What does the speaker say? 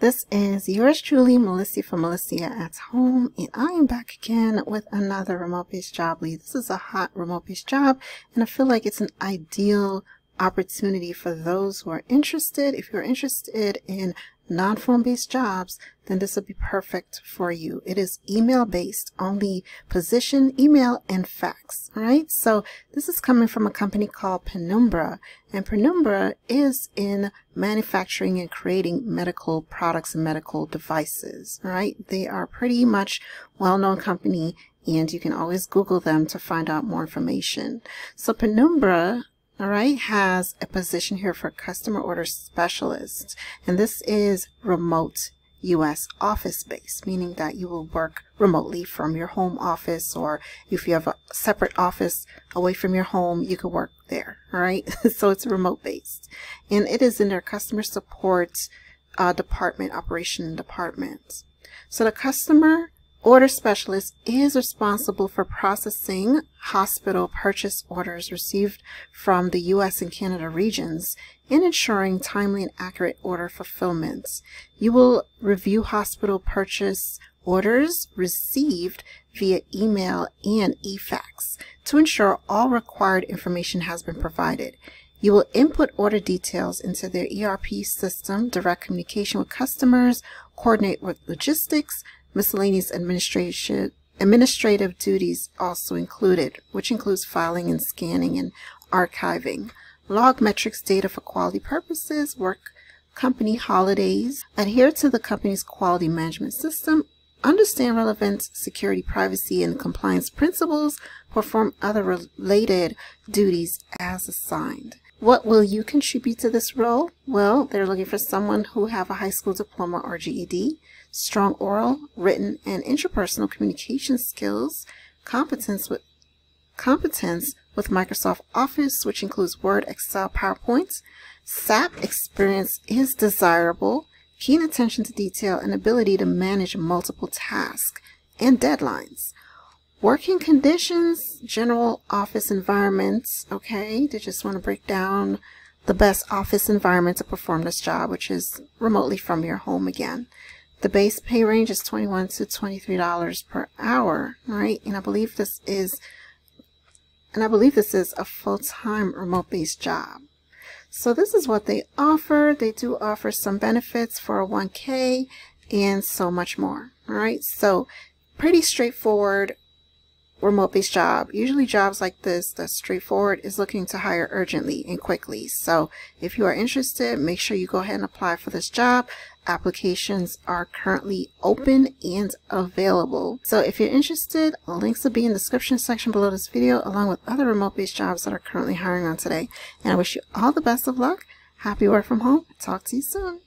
This is yours truly, Melecia from Melecia at Home, and I am back again with another remote-based job lead. This is a hot remote-based job, and I feel like it's an ideal opportunity for those who are interested. If you're interested in non-phone based jobs, then this would be perfect for you. It is email based, only position, email, and fax, right? So this is coming from a company called Penumbra, and Penumbra is in manufacturing and creating medical products and medical devices, right? They are pretty much well-known company and you can always Google them to find out more information. So Penumbra all right, has a position here for customer order specialist. And this is remote US office based, meaning that you will work remotely from your home office or if you have a separate office away from your home, you could work there. All right. so it's remote based and it is in their customer support uh, department, operation department. So the customer Order specialist is responsible for processing hospital purchase orders received from the U.S. and Canada regions and ensuring timely and accurate order fulfillment. You will review hospital purchase orders received via email and eFax to ensure all required information has been provided. You will input order details into their ERP system, direct communication with customers, coordinate with logistics, miscellaneous administration administrative duties also included, which includes filing and scanning and archiving, log metrics data for quality purposes, work company holidays, adhere to the company's quality management system, understand relevant security, privacy, and compliance principles, perform other related duties as assigned. What will you contribute to this role? Well, they're looking for someone who have a high school diploma or GED, strong oral, written, and interpersonal communication skills, competence with competence with Microsoft Office, which includes Word, Excel, PowerPoint. SAP experience is desirable, keen attention to detail, and ability to manage multiple tasks and deadlines. Working conditions, general office environments, okay, they just want to break down the best office environment to perform this job, which is remotely from your home again. The base pay range is 21 to $23 per hour, right? And I believe this is and I believe this is a full-time remote-based job. So this is what they offer. They do offer some benefits 401K and so much more. All right. So pretty straightforward remote-based job. Usually jobs like this that's straightforward is looking to hire urgently and quickly. So if you are interested, make sure you go ahead and apply for this job. Applications are currently open and available. So if you're interested, links will be in the description section below this video along with other remote-based jobs that are currently hiring on today. And I wish you all the best of luck. Happy work from home. Talk to you soon.